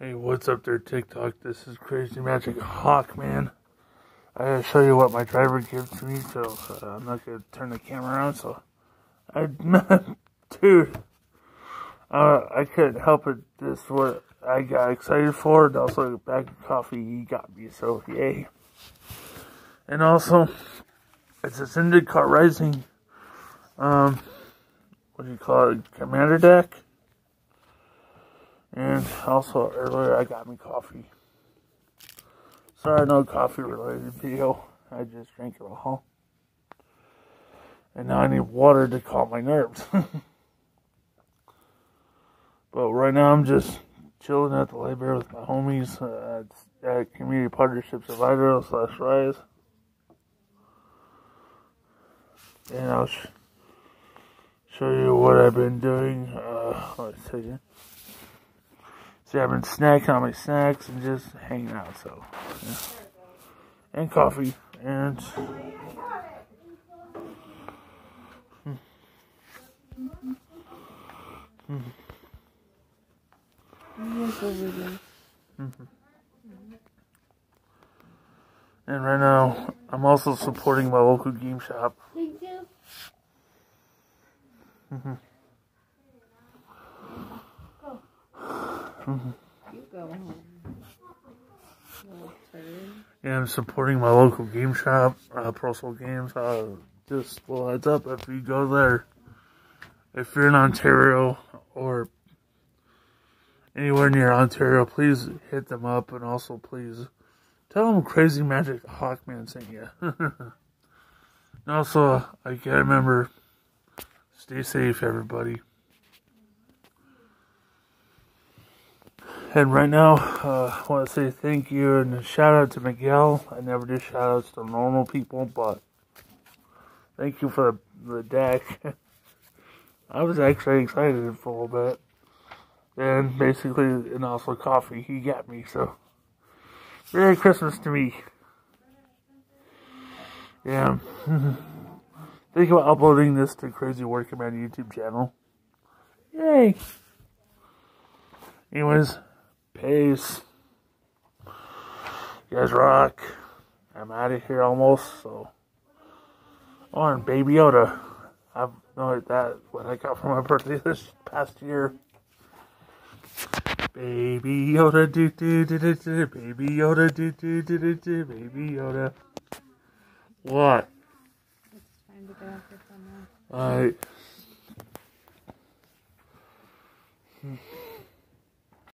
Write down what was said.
Hey, what's up there, TikTok? This is Crazy Magic Hawk, man. I gotta show you what my driver gives me, so uh, I'm not gonna turn the camera on, So, I, dude, uh, I couldn't help it. This is what I got excited for, and also a bag of coffee he got me. So, yay! And also, it's a Syndicate Rising. Um, what do you call it? Commander deck. And also earlier I got me coffee. Sorry, no coffee related video. I just drank it all. And now I need water to calm my nerves. but right now I'm just chilling at the library with my homies uh, at Community Partnerships of Idaho slash Rise. And I'll sh show you what I've been doing. Uh, let's see. Been snacking on my snacks and just hanging out, so. Yeah. And coffee. And. Hmm. Hmm. And right now, I'm also supporting my local game shop. Thank Mm-hmm. Mm-hmm. Yeah, I'm supporting my local game shop, uh, Pro Soul Games. Uh, just well, heads up if you go there, if you're in Ontario or anywhere near Ontario, please hit them up and also please tell them Crazy Magic Hawkman sent you. and also, I gotta remember, stay safe, everybody. And right now, uh, I want to say thank you and a shout out to Miguel. I never do shout outs to normal people, but thank you for the, the deck. I was actually excited for a little bit. And basically, and also coffee, he got me, so. Merry Christmas to me. Yeah. Think about uploading this to Crazy Working Man YouTube channel. Yay! Anyways, Peace. You guys rock. I'm out of here almost, so. Oh, and Baby Yoda. I've known that what I got for my birthday this past year. Baby Yoda, do do do do do. Baby Yoda, do do do do do. Baby Yoda. What? It's time to get off your phone now. Alright.